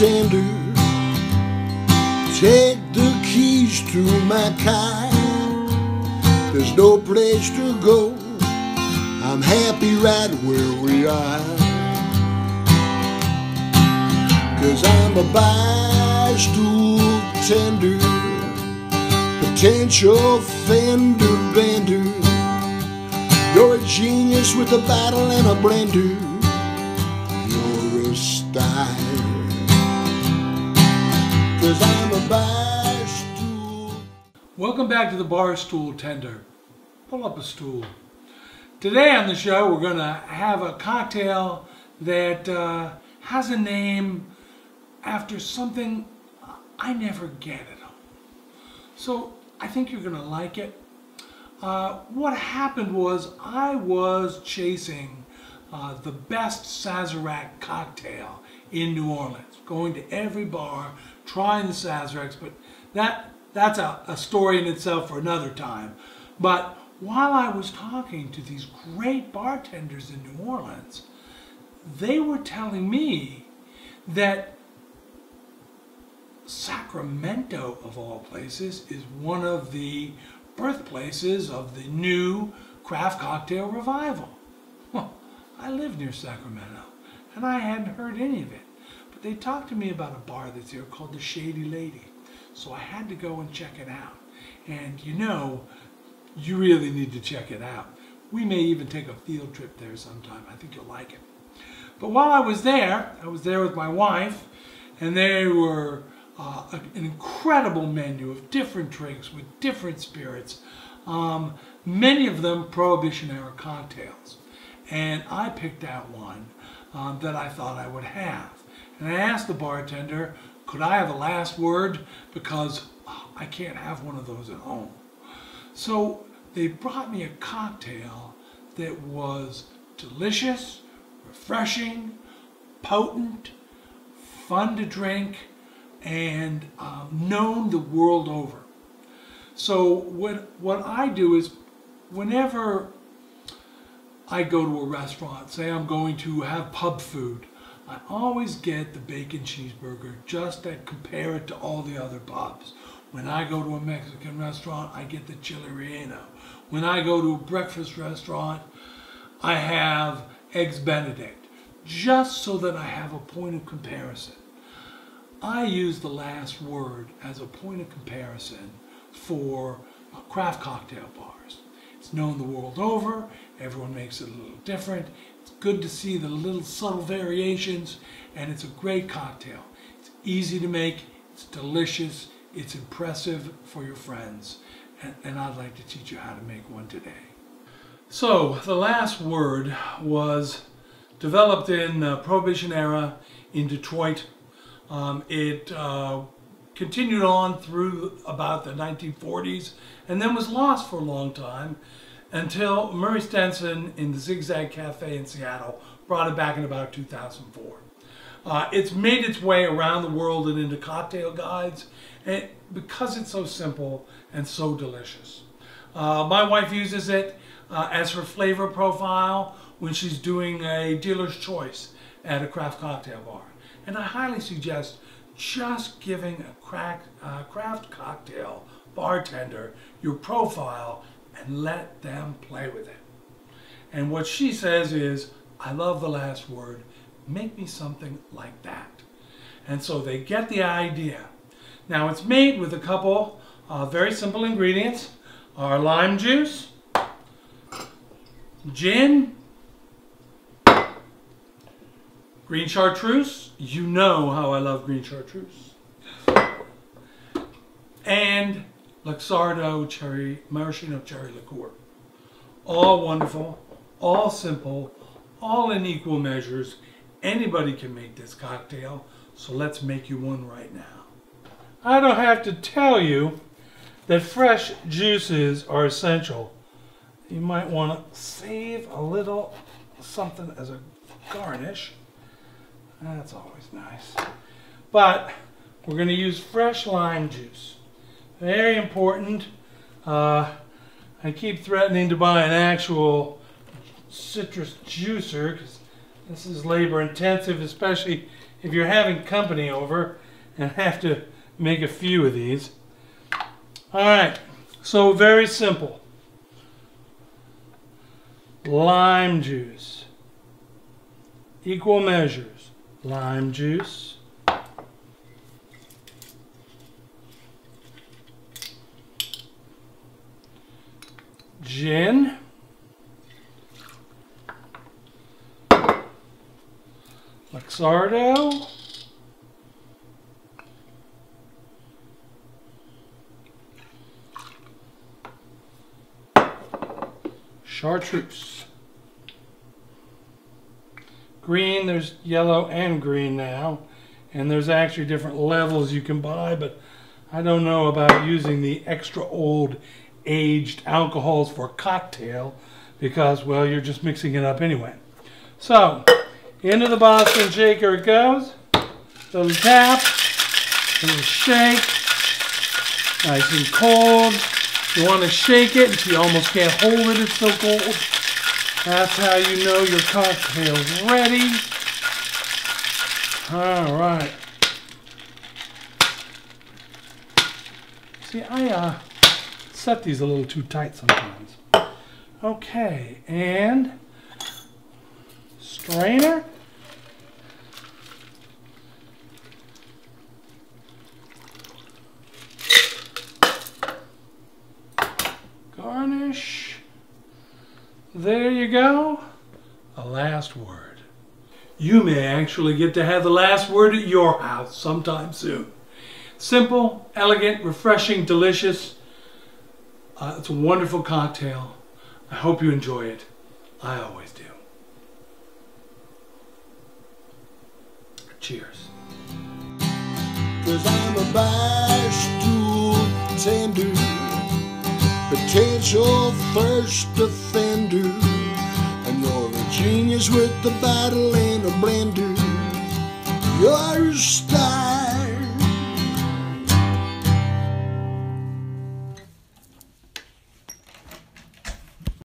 tender. Take the keys to my car. There's no place to go. I'm happy right where we are. Cause I'm a bar stool tender, potential fender bender. You're a genius with a bottle and a blender. You're a style. Cause I'm a bar stool. Welcome back to the Bar Stool Tender. Pull up a stool. Today on the show, we're going to have a cocktail that uh, has a name after something I never get at home. So I think you're going to like it. Uh, what happened was I was chasing uh, the best Sazerac cocktail in New Orleans, going to every bar, trying the Sazeracs, but that that's a, a story in itself for another time. But while I was talking to these great bartenders in New Orleans, they were telling me that Sacramento, of all places, is one of the birthplaces of the new craft cocktail revival. Well, I live near Sacramento, and I hadn't heard any of it. They talked to me about a bar that's here called the Shady Lady. So I had to go and check it out. And you know, you really need to check it out. We may even take a field trip there sometime. I think you'll like it. But while I was there, I was there with my wife, and there were uh, an incredible menu of different drinks with different spirits, um, many of them Prohibition era cocktails. And I picked out one um, that I thought I would have. And I asked the bartender, could I have a last word? Because I can't have one of those at home. So they brought me a cocktail that was delicious, refreshing, potent, fun to drink, and um, known the world over. So what, what I do is whenever I go to a restaurant, say I'm going to have pub food, I always get the bacon cheeseburger just to compare it to all the other pubs. When I go to a Mexican restaurant, I get the chili relleno. When I go to a breakfast restaurant, I have eggs benedict, just so that I have a point of comparison. I use the last word as a point of comparison for craft cocktail bars. It's known the world over, everyone makes it a little different. Good to see the little subtle variations, and it's a great cocktail. It's easy to make, it's delicious, it's impressive for your friends, and, and I'd like to teach you how to make one today. So, the last word was developed in the Prohibition era in Detroit. Um, it uh, continued on through about the 1940s and then was lost for a long time until Murray Stenson in the Zigzag Cafe in Seattle brought it back in about 2004. Uh, it's made its way around the world and into cocktail guides and because it's so simple and so delicious. Uh, my wife uses it uh, as her flavor profile when she's doing a dealer's choice at a craft cocktail bar. And I highly suggest just giving a crack, uh, craft cocktail bartender your profile and let them play with it. And what she says is, I love the last word, make me something like that. And so they get the idea. Now it's made with a couple uh, very simple ingredients. Our lime juice, gin, green chartreuse. You know how I love green chartreuse. And Luxardo cherry, maraschino cherry liqueur. All wonderful, all simple, all in equal measures. Anybody can make this cocktail, so let's make you one right now. I don't have to tell you that fresh juices are essential. You might want to save a little something as a garnish. That's always nice. But we're going to use fresh lime juice. Very important. Uh, I keep threatening to buy an actual citrus juicer because this is labor intensive, especially if you're having company over and have to make a few of these. All right, so very simple. Lime juice, equal measures. Lime juice, gin, Luxardo, chartreuse. Green, there's yellow and green now, and there's actually different levels you can buy, but I don't know about using the extra old aged alcohols for cocktail because, well, you're just mixing it up anyway. So, into the Boston shaker it goes. Little tap, little shake, nice and cold. You want to shake it until you almost can't hold it, it's so cold. That's how you know your cocktail's ready. All right. See, I uh, set these a little too tight sometimes. Okay, and strainer. Garnish. There you go. A last word. You may actually get to have the last word at your house sometime soon. Simple, elegant, refreshing, delicious. Uh, it's a wonderful cocktail. I hope you enjoy it. I always do. Cheers. Cause I'm a barstool tender, potential first offender. And you're a genius with the bottle and a blender. You're